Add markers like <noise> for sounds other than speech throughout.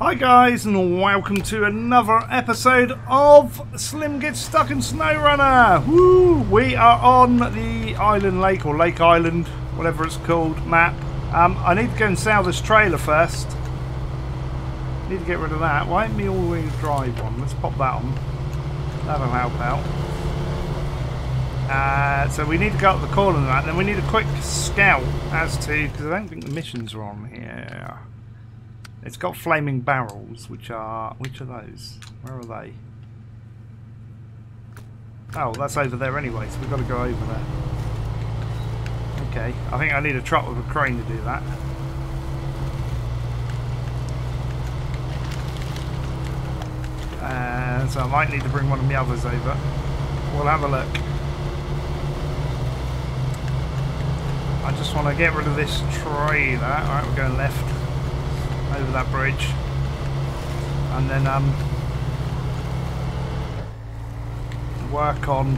Hi guys and welcome to another episode of Slim Gets Stuck in SnowRunner. Woo! We are on the Island Lake or Lake Island, whatever it's called, map. Um, I need to go and sell this trailer first. Need to get rid of that. Why ain't me all-wheel drive one? Let's pop that on. That'll help out. Uh, so we need to go up the corner of that. Then we need a quick scout as to because I don't think the missions are on here. It's got flaming barrels, which are which are those? Where are they? Oh, that's over there anyway, so we've got to go over there. Okay, I think I need a truck with a crane to do that. Uh, so I might need to bring one of the others over. We'll have a look. I just want to get rid of this trailer. Alright, we're going left over that bridge. And then um, work on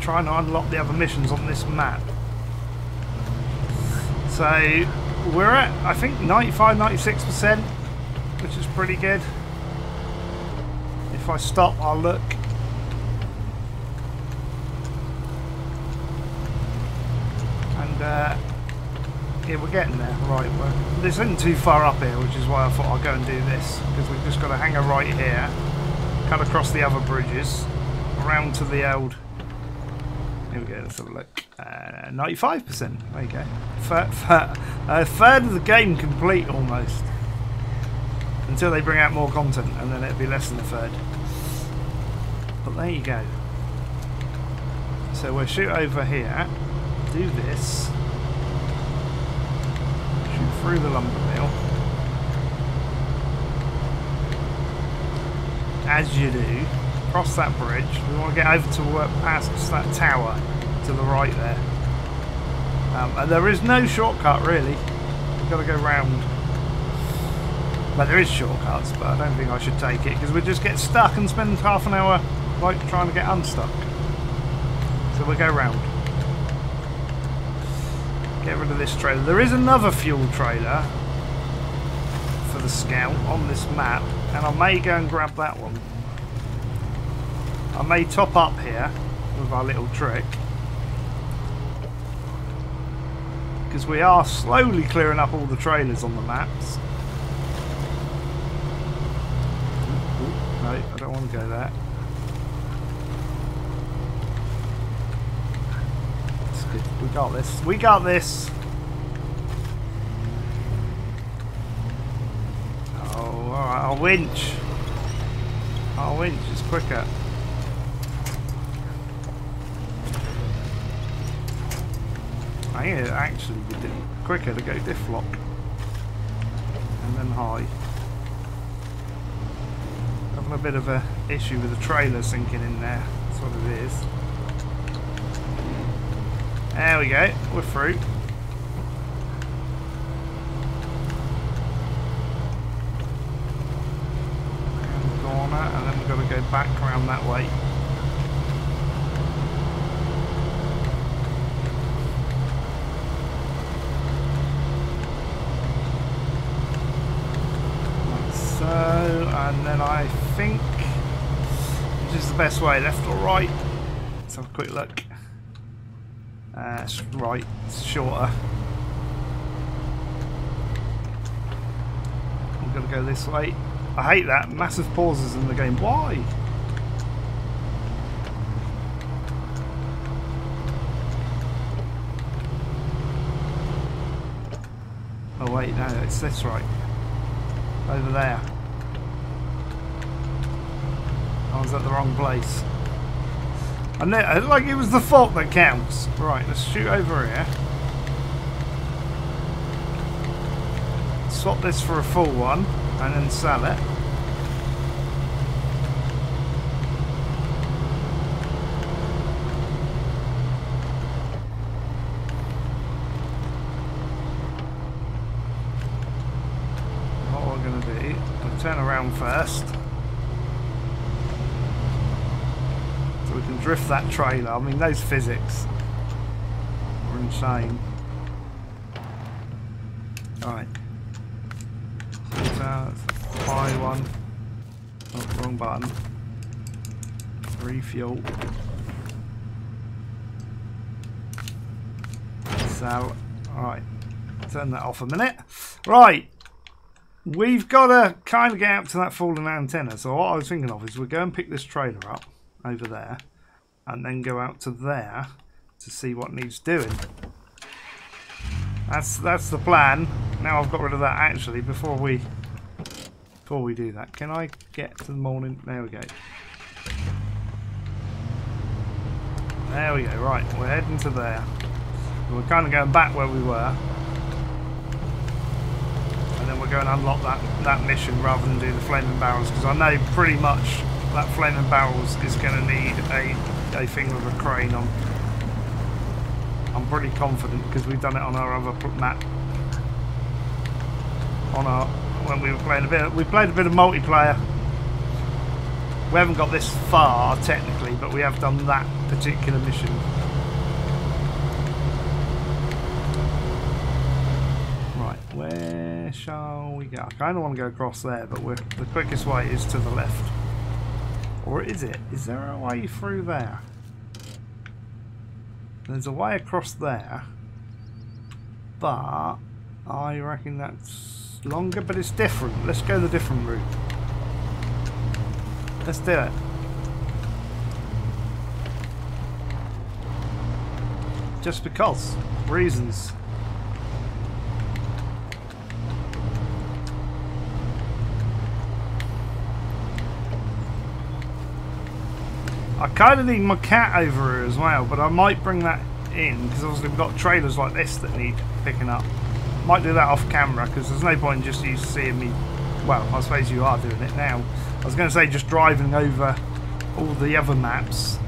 trying to unlock the other missions on this map. So we're at, I think, 95 96%, which is pretty good. If I stop, I'll look. And uh, yeah, we're getting there. Right, well, this isn't too far up here, which is why I thought I'd go and do this. Because we've just got to hang a right here, cut across the other bridges, around to the old... Here we go, let's have a look. Uh, 95%, there you go. Third, third, a third of the game complete, almost. Until they bring out more content, and then it'll be less than a third. But there you go. So we'll shoot over here, do this, through the lumber mill. As you do, cross that bridge. We want to get over to work past that tower to the right there. Um, and there is no shortcut really. We've got to go round. But there is shortcuts, but I don't think I should take it because we just get stuck and spend half an hour like trying to get unstuck. So we'll go round. Get rid of this trailer. There is another fuel trailer for the scout on this map, and I may go and grab that one. I may top up here with our little trick. Because we are slowly clearing up all the trailers on the maps. Ooh, ooh, no, I don't want to go there. It's good. We got this. We got this. Oh, alright, I'll winch. Our winch is quicker. I think it actually be quicker to go diff lock and then high. Having a bit of a issue with the trailer sinking in there. That's what it is. There we go. We're through. Around corner, and then we've got to go back around that way. Like So, and then I think, which is the best way, left or right? Let's have a quick look. It's right, it's shorter. I'm gonna go this way. I hate that, massive pauses in the game. Why? Oh wait, no, it's this right over there. Oh, I was at the wrong place. Like it was the fault that counts. Right, let's shoot over here. Swap this for a full one and then sell it. What we're going to do, we'll turn around first. So we can drift that trailer. I mean, those physics are insane. Alright. That's buy one. Oh, wrong button. Refuel. So, alright. Turn that off a minute. Right. We've got to kind of get out to that fallen antenna. So what I was thinking of is we'll go and pick this trailer up over there and then go out to there to see what needs doing. That's that's the plan. Now I've got rid of that actually before we before we do that. Can I get to the morning? There we go. There we go, right, we're heading to there. We're kind of going back where we were. And then we're going to unlock that, that mission rather than do the flaming barrels because I know pretty much that flaming barrels is going to need a, a thing with a crane on. I'm pretty confident because we've done it on our other map. On our when we were playing a bit, we played a bit of multiplayer. We haven't got this far technically, but we have done that particular mission. Right, where shall we go? I kind of want to go across there, but the quickest way is to the left. Or is it? Is there a way through there? There's a way across there, but I reckon that's longer, but it's different. Let's go the different route. Let's do it. Just because. Reasons. Kind of need my cat over here as well, but I might bring that in because obviously we've got trailers like this that need picking up. Might do that off camera because there's no point in just you seeing me. Well, I suppose you are doing it now. I was going to say just driving over all the other maps.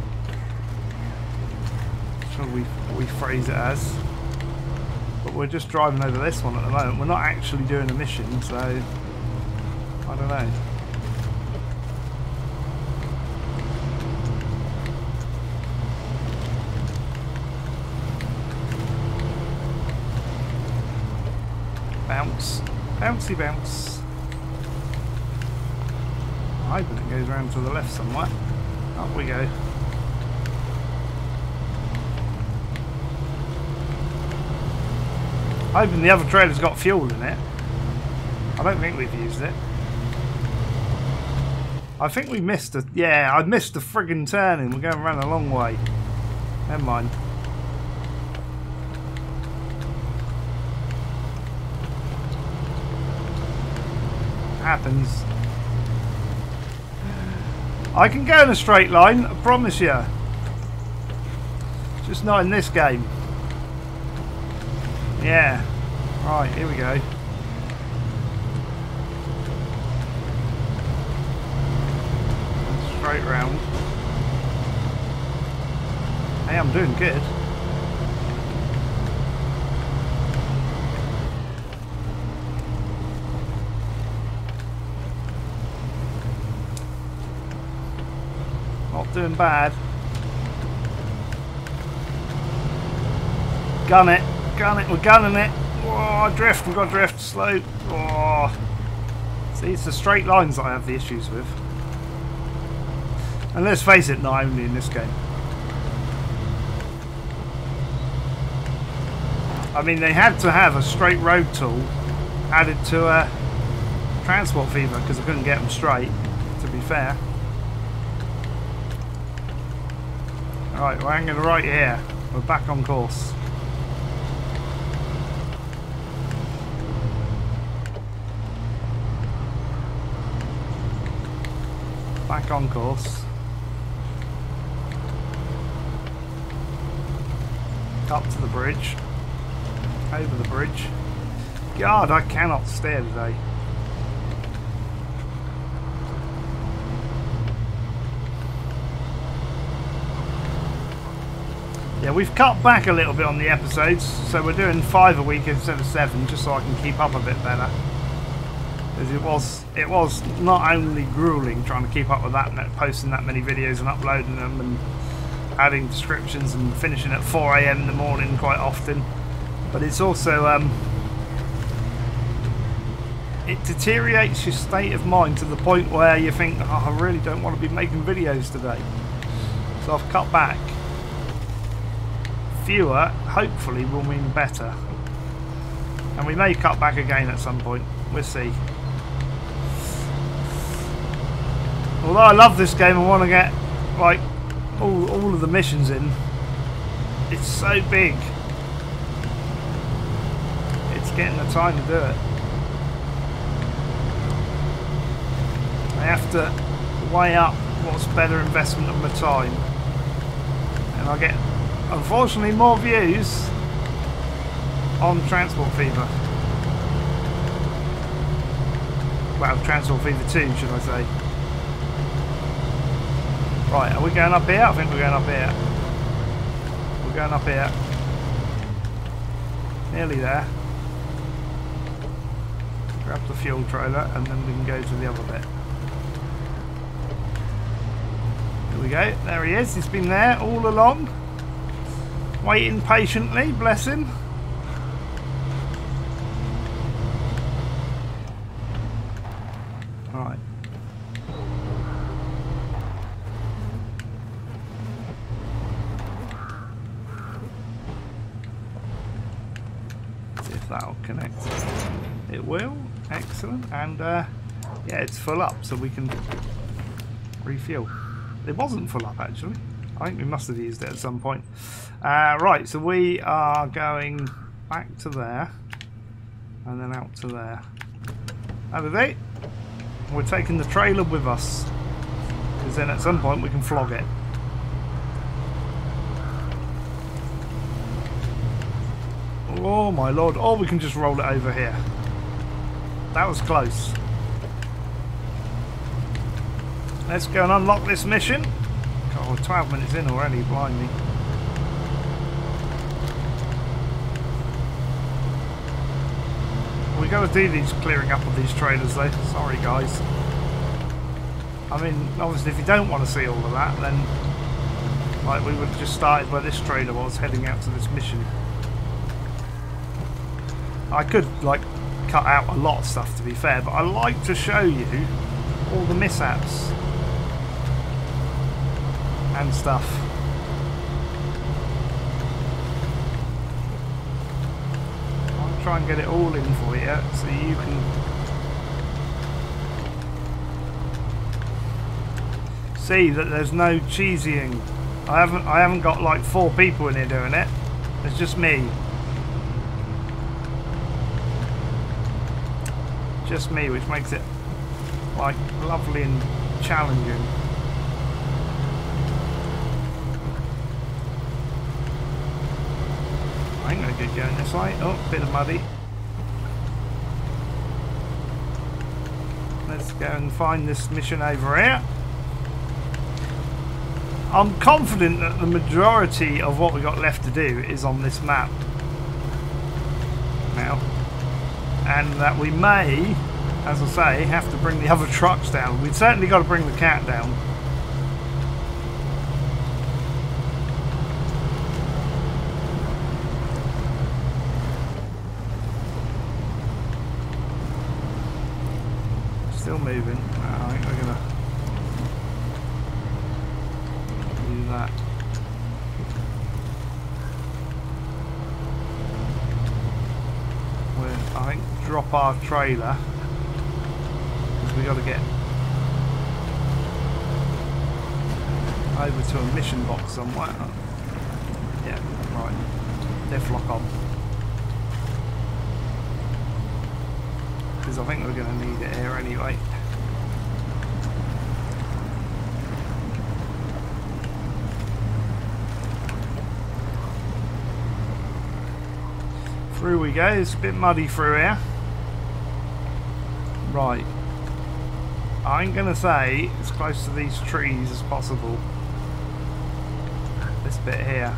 Shall we we phrase it as? But we're just driving over this one at the moment. We're not actually doing a mission, so I don't know. Bounce. Bouncy bounce. I hope it goes around to the left somewhere. Up we go. I Hoping the other trailer's got fuel in it. I don't think we've used it. I think we missed a... Yeah, I missed the friggin' turning. We're going around a long way. Never mind. Happens. I can go in a straight line, I promise you. Just not in this game. Yeah. Right, here we go. Straight round. Hey, I'm doing good. Doing bad. Gun it, gun it, we're gunning it. Oh, drift, we've got drift, slow. Oh. See, it's the straight lines that I have the issues with. And let's face it, not only in this game. I mean, they had to have a straight road tool added to a transport fever because I couldn't get them straight, to be fair. Right, we're hanging right here. We're back on course. Back on course. Up to the bridge. Over the bridge. God, I cannot steer today. Yeah, we've cut back a little bit on the episodes, so we're doing five a week instead of seven, just so I can keep up a bit better. Because it was, it was not only grueling trying to keep up with that, posting that many videos and uploading them and adding descriptions and finishing at 4am in the morning quite often, but it's also um, it deteriorates your state of mind to the point where you think, oh, I really don't want to be making videos today. So I've cut back. Fewer, hopefully, will mean better. And we may cut back again at some point. We'll see. Although I love this game and want to get, like, all, all of the missions in, it's so big. It's getting the time to do it. I have to weigh up what's better investment of my time. And I get, unfortunately, more views on Transport Fever. Well, Transport Fever 2, should I say. Right, are we going up here? I think we're going up here. We're going up here. Nearly there. Grab the fuel trailer and then we can go to the other bit. Here we go. There he is. He's been there all along. Waiting patiently. Bless him. Right. See if that'll connect. It will. Excellent. And uh, yeah it's full up so we can refuel it wasn't full up actually I think we must have used it at some point uh, right so we are going back to there and then out to there Have a we're taking the trailer with us because then at some point we can flog it Oh my lord, or we can just roll it over here. That was close. Let's go and unlock this mission. God, we're 12 minutes in already, blind me. We got to do these clearing up of these trailers though. Sorry guys. I mean, obviously if you don't want to see all of that, then like we would have just started where this trailer was, heading out to this mission. I could like cut out a lot of stuff to be fair, but I like to show you all the mishaps and stuff. I'll try and get it all in for you so you can see that there's no cheesying. I haven't I haven't got like four people in here doing it. It's just me. just me, which makes it like lovely and challenging. I ain't gonna get going this way. Oh, bit of muddy. Let's go and find this mission over here. I'm confident that the majority of what we've got left to do is on this map. Now, and that we may, as I say, have to bring the other trucks down. We've certainly got to bring the cat down. Moving. Uh, I think we're going to do that. We, I think, drop our trailer because we got to get over to a mission box somewhere. Yeah, right. Diff lock on. Because I think we're going to need it here anyway. Through we go. It's a bit muddy through here. Right. I'm going to say as close to these trees as possible. This bit here.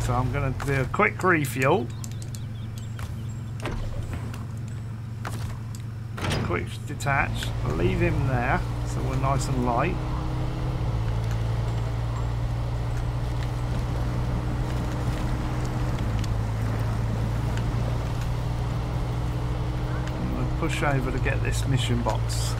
So I'm going to do a quick refuel. Quick detach. Leave him there so we're nice and light. Push over to get this mission box.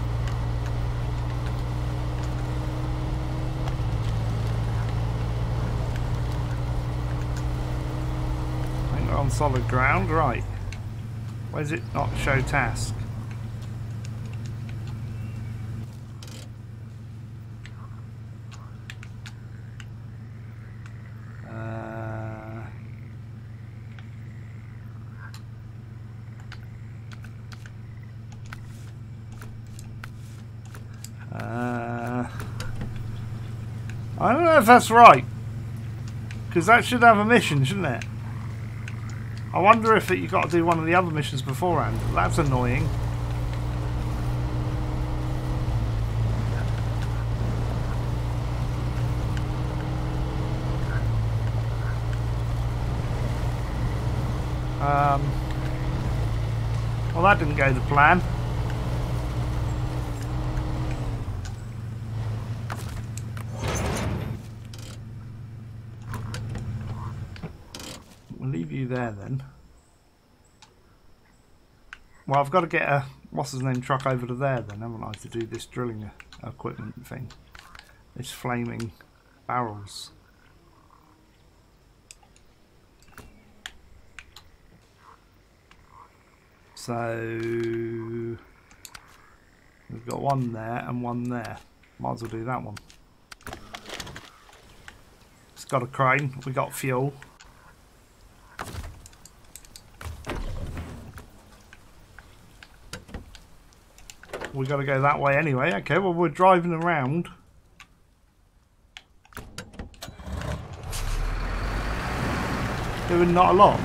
I think we're on solid ground, right. Where's it not show task? Uh, uh, I don't know if that's right. Because that should have a mission, shouldn't it? I wonder if it, you got to do one of the other missions beforehand. That's annoying. Um, well, that didn't go to plan. We'll leave you there then. Well, I've got to get a what's his name truck over to there then, haven't I, to do this drilling equipment thing. This flaming barrels. So we've got one there and one there. Might as well do that one. It's got a crane. We got fuel. We got to go that way anyway. Okay, well we're driving around. Doing not a lot.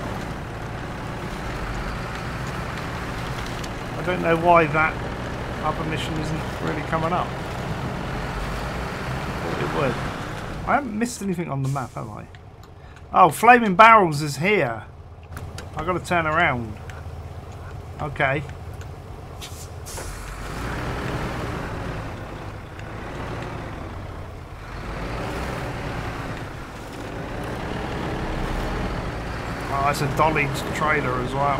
I don't know why that other mission isn't really coming up. It would. I haven't missed anything on the map, have I? Oh, Flaming Barrels is here. I've got to turn around. Okay. That's a Dolly's trailer as well.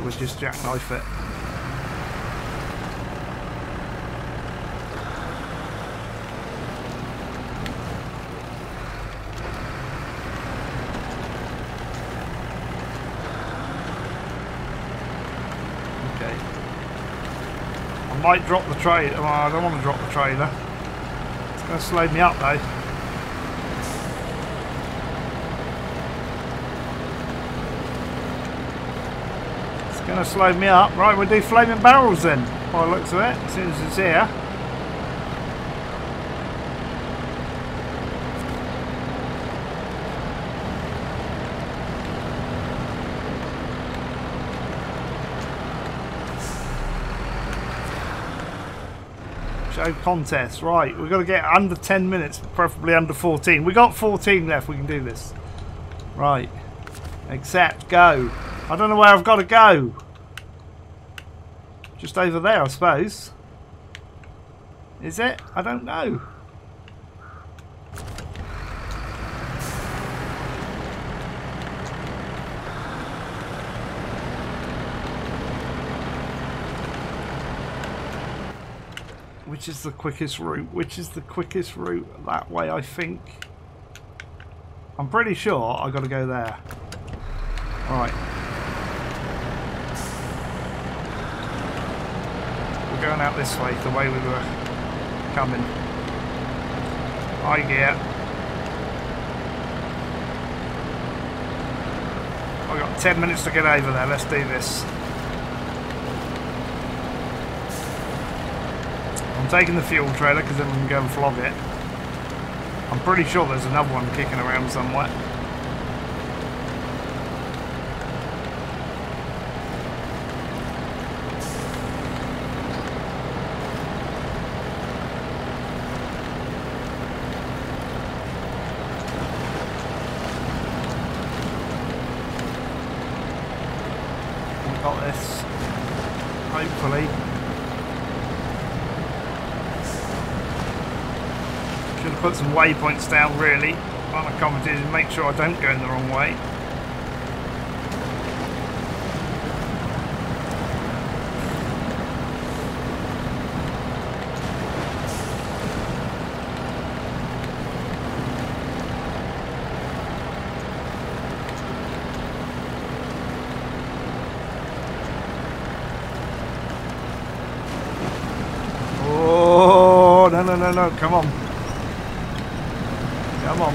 We'll just jackknife it. Okay. I might drop the trailer. Well, I don't want to drop the trailer. Eh? It's going to slow me up though. It's going to slow me up. Right, we'll do flaming barrels then, by the looks of it, as soon as it's here. Contest. Right, we've got to get under 10 minutes, preferably under 14. we got 14 left, we can do this. Right. Accept, go. I don't know where I've got to go. Just over there, I suppose. Is it? I don't know. Which is the quickest route? Which is the quickest route? That way, I think. I'm pretty sure i got to go there. Right. We're going out this way, the way we were coming. High gear. I've got 10 minutes to get over there. Let's do this. Taking the fuel trailer because then we can go and flog it. I'm pretty sure there's another one kicking around somewhere. Got this. Hopefully. Should have put some waypoints down really. Like I commented, and make sure I don't go in the wrong way. Oh, no, no, no, no, come on. Come on.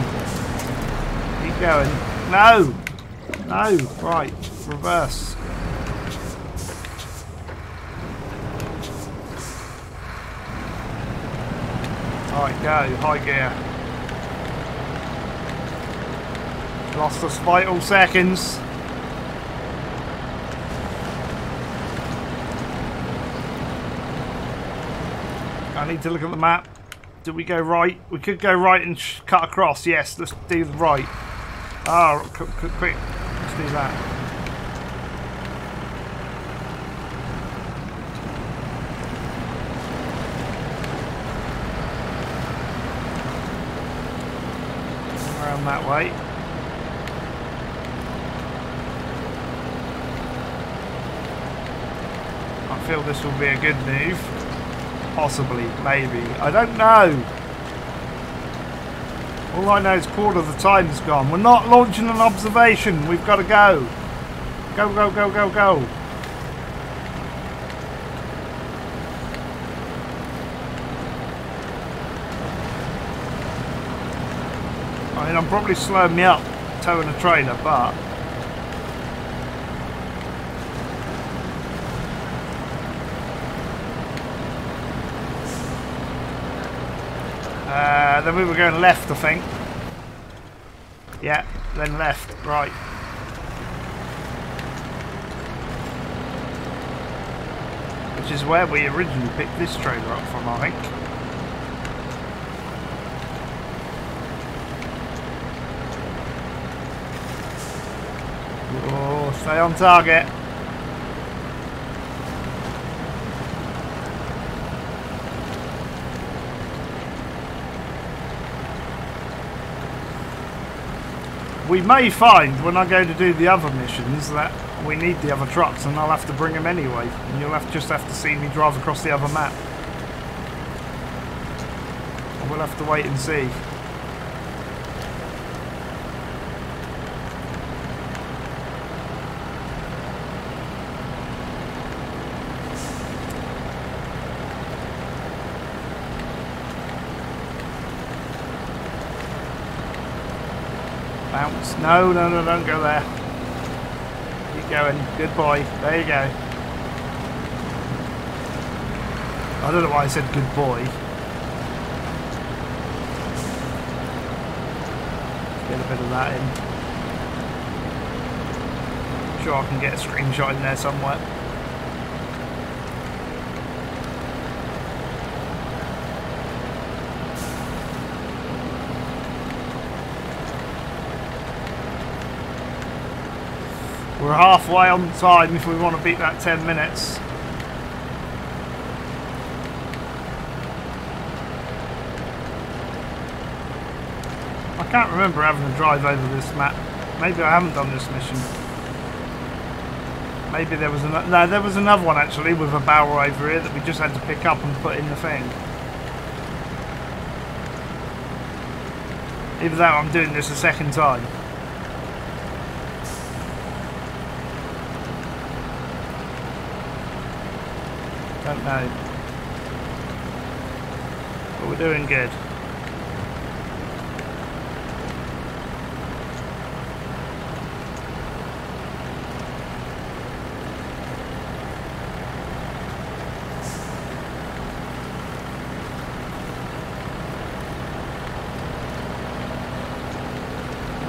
Keep going. No! Right, reverse. Alright, go. High gear. Lost us vital seconds. I need to look at the map. Did we go right? We could go right and cut across. Yes, let's do the right. Ah, oh, quick. Do that. Around that way. I feel this will be a good move. Possibly, maybe. I don't know. All I know is quarter of the time's gone. We're not launching an observation. We've got to go. Go, go, go, go, go. I mean, I'm probably slowing me up towing a trailer, but Uh, then we were going left, I think. Yeah, then left, right. Which is where we originally picked this trailer up from, I think. Oh, stay on target. We may find when I go to do the other missions that we need the other trucks and I'll have to bring them anyway. And you'll have just have to see me drive across the other map. We'll have to wait and see. Bounce. No, no, no, don't go there. Keep going. Good boy. There you go. I don't know why I said good boy. Get a bit of that in. Sure I can get a screenshot in there somewhere. We're halfway on time if we want to beat that 10 minutes. I can't remember having to drive over this map. Maybe I haven't done this mission. Maybe there was another... No, there was another one actually with a barrel over here that we just had to pick up and put in the thing. Even though I'm doing this a second time. Don't know. But we're doing good.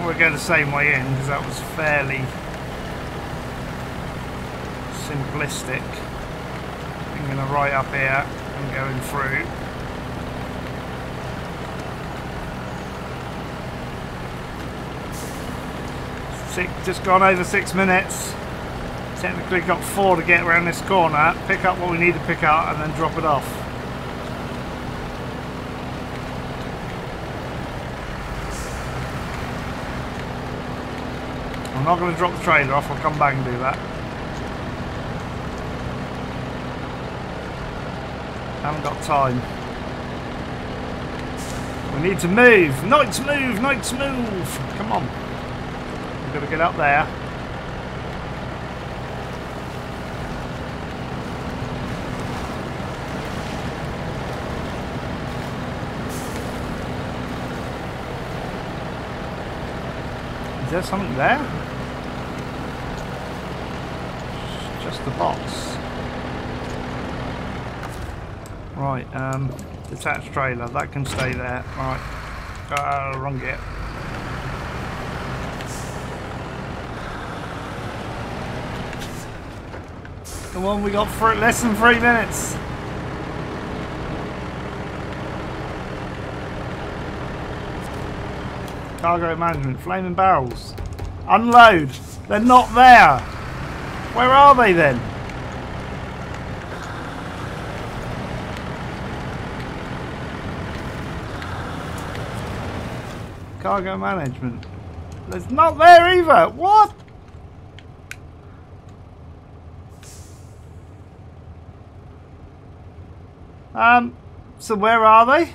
We'll go the same way in because that was fairly simplistic I'm going to right up here and going through. Six, just gone over six minutes. Technically got four to get around this corner, pick up what we need to pick up and then drop it off. I'm not going to drop the trailer off, I'll come back and do that. Haven't got time. We need to move. Knights move. Knights move. Come on. We've got to get up there. Is there something there? Just the box. Right, um, detached trailer, that can stay there. Right, uh, wrong git. Come on, we got for less than three minutes. Cargo management, flaming barrels. Unload. They're not there. Where are they then? Cargo management. There's not there either. What? Um, so where are they?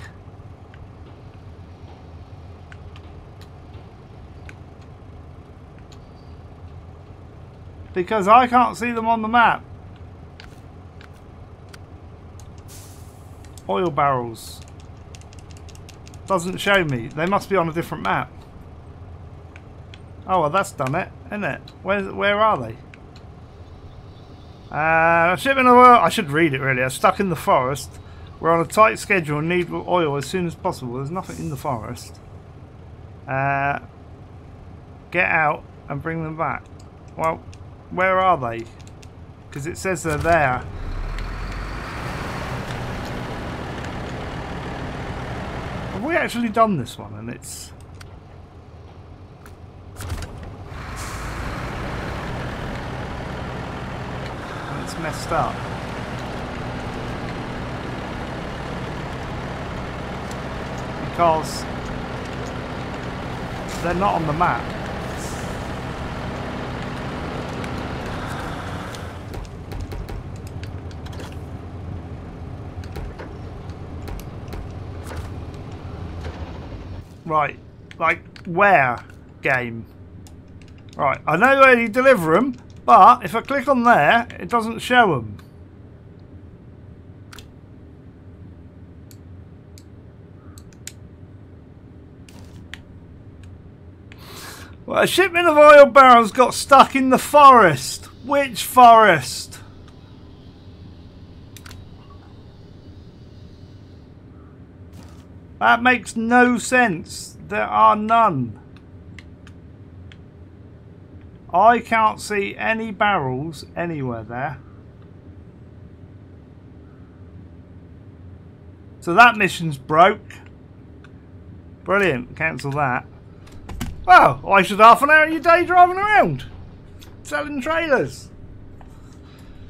because I can't see them on the map. Oil barrels. Doesn't show me. They must be on a different map. Oh, well, that's done it, isn't it? Where, where are they? Uh. I should read it really. I'm stuck in the forest. We're on a tight schedule and need oil as soon as possible. There's nothing in the forest. Uh, get out and bring them back. Well, where are they? Because it says they're there. We actually done this one and it's... It's messed up. Because they're not on the map. Right. Like, where? Game. Right. I know where you deliver them, but if I click on there, it doesn't show them. Well, a shipment of oil barrels got stuck in the forest. Which forest? That makes no sense. There are none. I can't see any barrels anywhere there. So that mission's broke. Brilliant. Cancel that. Well, I should half an hour of your day driving around. Selling trailers.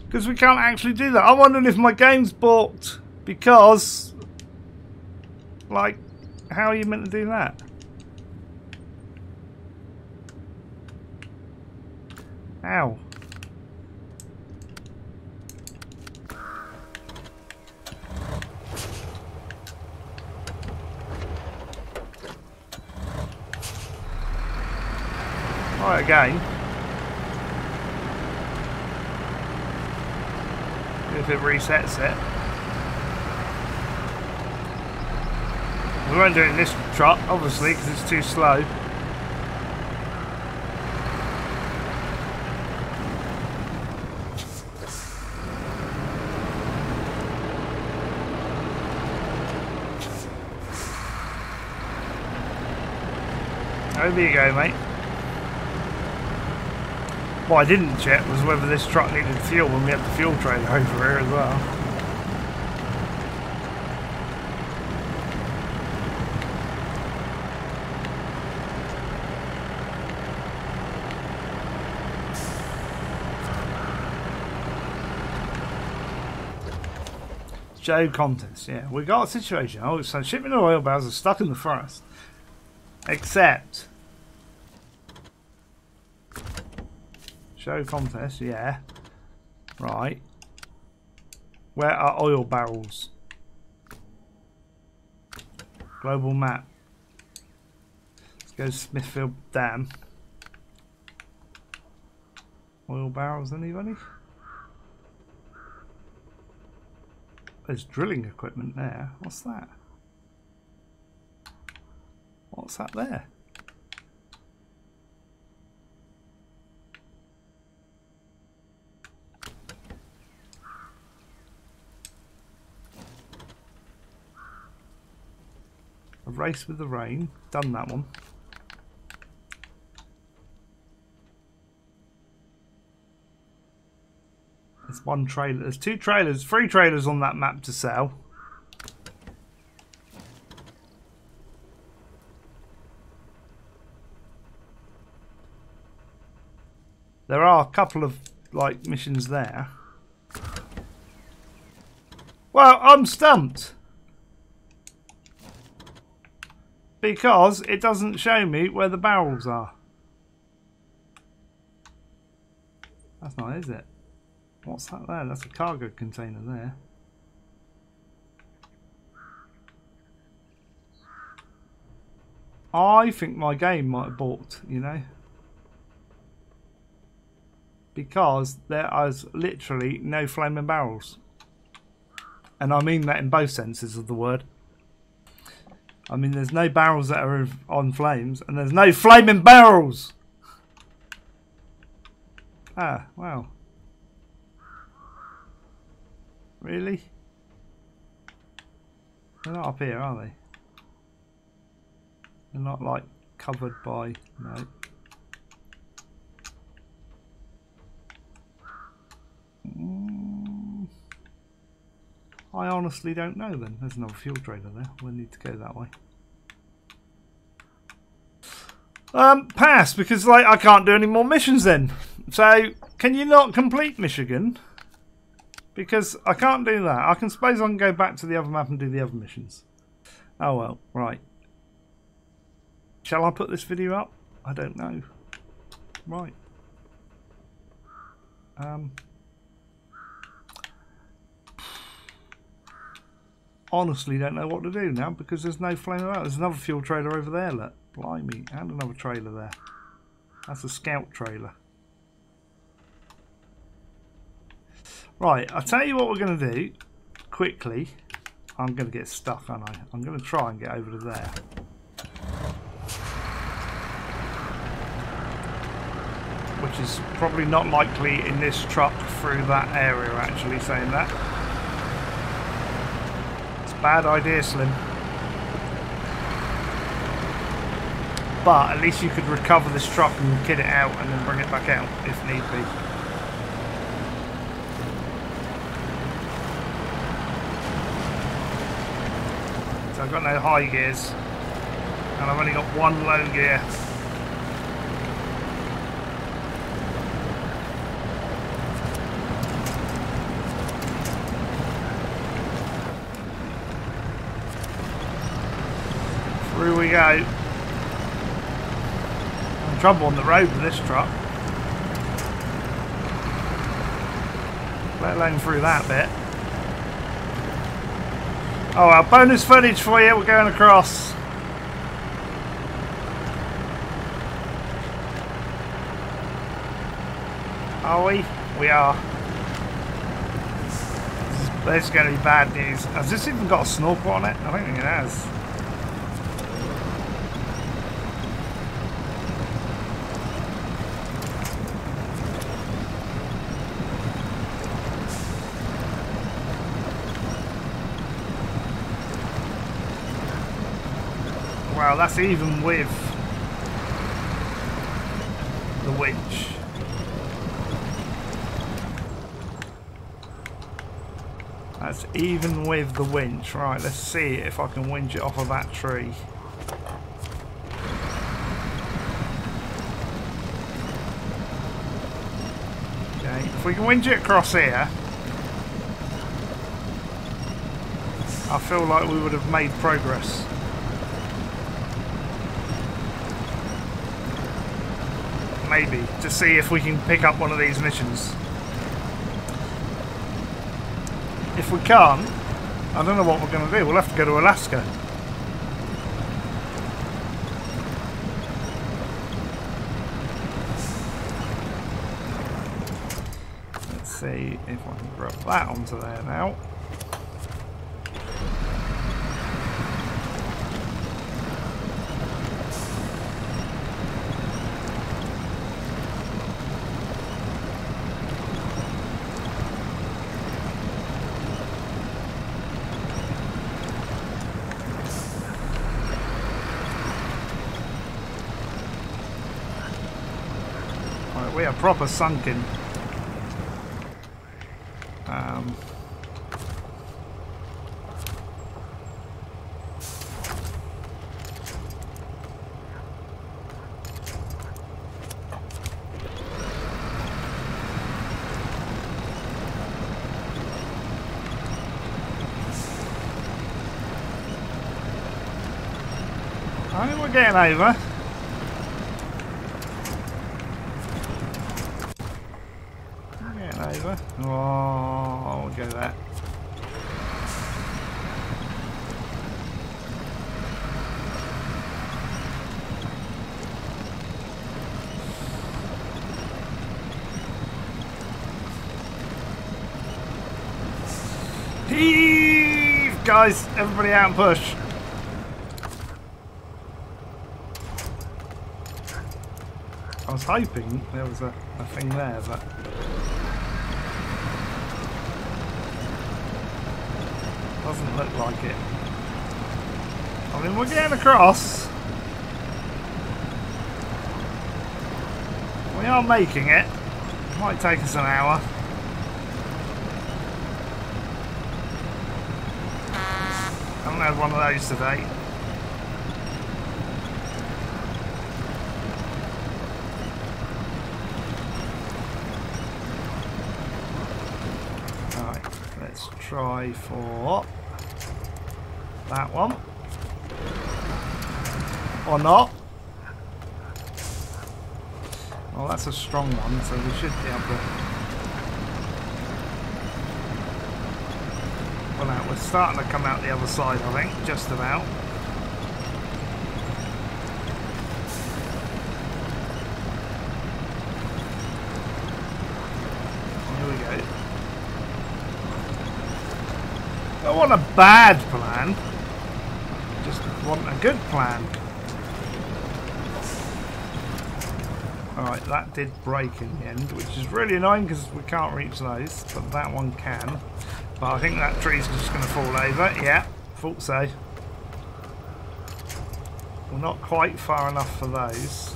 Because we can't actually do that. I'm wondering if my game's bought because like, how are you meant to do that? Ow. Right, again. If it resets it. We won't do it in this truck, obviously, because it's too slow. Over you go, mate. What I didn't check was whether this truck needed fuel when we had the fuel trailer <laughs> over here as well. Joe contest, yeah. We got a situation. Oh, so shipment of oil barrels are stuck in the forest. Except Show contest, yeah. Right. Where are oil barrels? Global map. Let's go Smithville Dam. Oil barrels, anybody? There's drilling equipment there. What's that? What's that there? A race with the rain. Done that one. One trailer. There's two trailers, three trailers on that map to sell. There are a couple of like missions there. Well, I'm stumped. Because it doesn't show me where the barrels are. That's not, is it? What's that there? That's a cargo container there. I think my game might have balked, you know. Because there is literally no flaming barrels. And I mean that in both senses of the word. I mean, there's no barrels that are on flames, and there's no flaming barrels! Ah, wow. Really? They're not up here, are they? They're not like covered by... no. Mm. I honestly don't know then. There's another fuel trader there. We'll need to go that way. Um, pass, because like I can't do any more missions then. So, can you not complete Michigan? Because I can't do that. I can suppose I can go back to the other map and do the other missions. Oh well, right. Shall I put this video up? I don't know. Right. Um. Honestly, don't know what to do now because there's no flame out. There's another fuel trailer over there, look. Blimey, and another trailer there. That's a scout trailer. Right, I'll tell you what we're going to do quickly. I'm going to get stuck, aren't I? I'm going to try and get over to there. Which is probably not likely in this truck through that area, actually, saying that. It's a bad idea, Slim. But at least you could recover this truck and kit it out and then bring it back out if need be. I've got no high gears and I've only got one low gear. Through we go. I'm trouble on the road with this truck. Let alone through that bit. Oh, our bonus footage for you. We're going across. Are we? We are. This is going to be bad news. Has this even got a snorkel on it? I don't think it has. That's even with the winch. That's even with the winch. Right, let's see if I can winch it off of that tree. Okay, if we can winch it across here, I feel like we would have made progress. Maybe, to see if we can pick up one of these missions. If we can't, I don't know what we're going to do. We'll have to go to Alaska. Let's see if I can grab that onto there now. we are proper sunken. Um, we're getting over. Oh, we'll go that. Heave! Guys, everybody out and push. I was hoping there was a, a thing there, but Doesn't look like it. I mean, we're getting across. We are making it. Might take us an hour. Haven't had one of those today. Alright, let's try for that one. Or not. Well, that's a strong one, so we should be able to... We're starting to come out the other side, I think, just about. Here we go. Don't want a bad plan just want a good plan. Alright, that did break in the end, which is really annoying because we can't reach those, but that one can. But I think that tree's just going to fall over. Yeah, thought so. We're not quite far enough for those.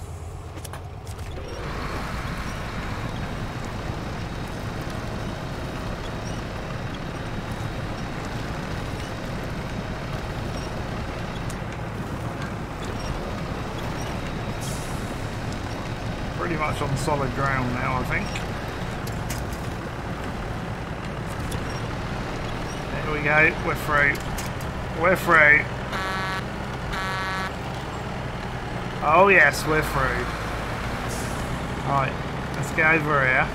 Pretty much on solid ground now, I think. There we go, we're through. We're through. Oh yes, we're through. Alright, let's go over here.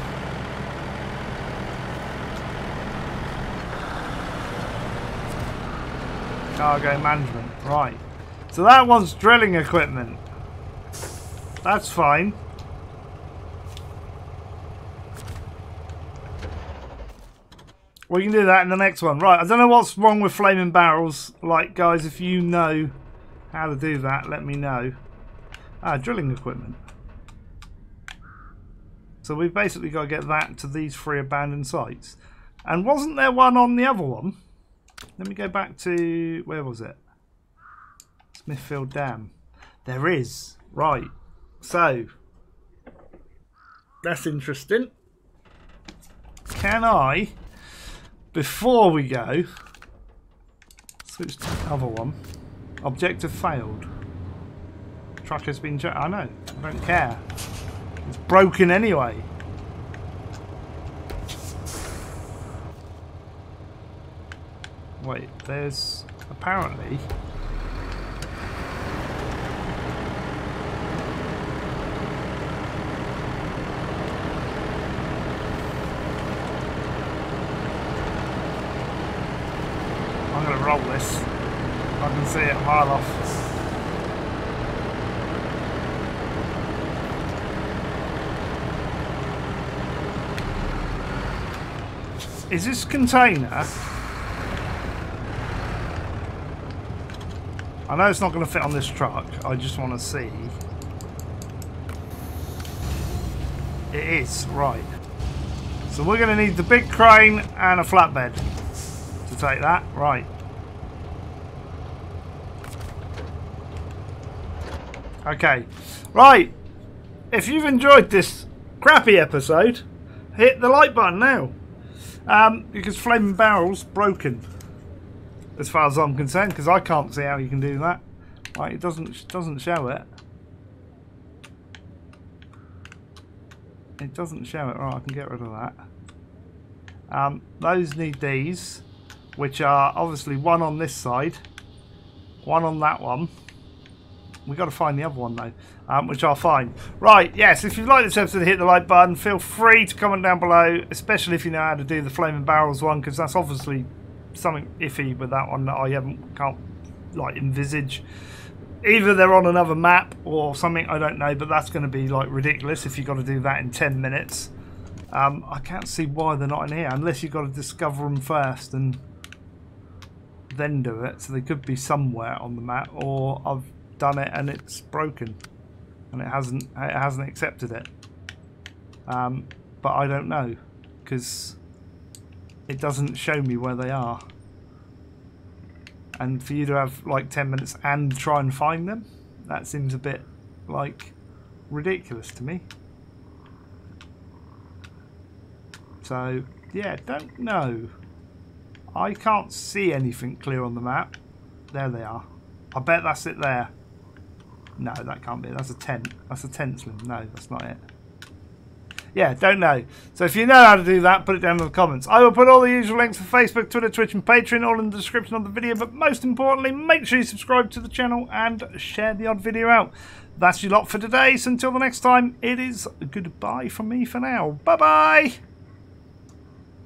Cargo management, right. So that one's drilling equipment. That's fine. We can do that in the next one. Right, I don't know what's wrong with flaming barrels. Like, guys, if you know how to do that, let me know. Ah, drilling equipment. So we've basically got to get that to these three abandoned sites. And wasn't there one on the other one? Let me go back to... Where was it? Smithville Dam. There is. Right. So. That's interesting. Can I before we go, switch to the other one. Objective failed. Truck has been... I know. I don't care. It's broken anyway. Wait, there's... Apparently... roll this. I can see it a mile off. Is this container... I know it's not going to fit on this truck. I just want to see. It is, right. So we're going to need the big crane and a flatbed to take that. Right. Okay. Right. If you've enjoyed this crappy episode, hit the like button now. Um, because Flaming Barrel's broken. As far as I'm concerned, because I can't see how you can do that. Right, it doesn't doesn't show it. It doesn't show it. Right, I can get rid of that. Um, those need these, which are obviously one on this side, one on that one. We've got to find the other one though, um, which I'll find. Right, yes, if you've liked this episode, hit the like button. Feel free to comment down below, especially if you know how to do the Flaming Barrels one, because that's obviously something iffy with that one that I haven't can't like envisage. Either they're on another map or something, I don't know, but that's going to be like ridiculous if you've got to do that in 10 minutes. Um, I can't see why they're not in here, unless you've got to discover them first and then do it. So they could be somewhere on the map, or I've done it and it's broken. And it hasn't it hasn't accepted it. Um, but I don't know because it doesn't show me where they are. And for you to have like 10 minutes and try and find them that seems a bit like ridiculous to me. So yeah don't know. I can't see anything clear on the map. There they are. I bet that's it there no, that can't be. That's a tent. That's a tent slim. No, that's not it. Yeah, don't know. So if you know how to do that, put it down in the comments. I will put all the usual links for Facebook, Twitter, Twitch and Patreon all in the description of the video. But most importantly, make sure you subscribe to the channel and share the odd video out. That's your lot for today. So until the next time, it is goodbye from me for now. Bye-bye.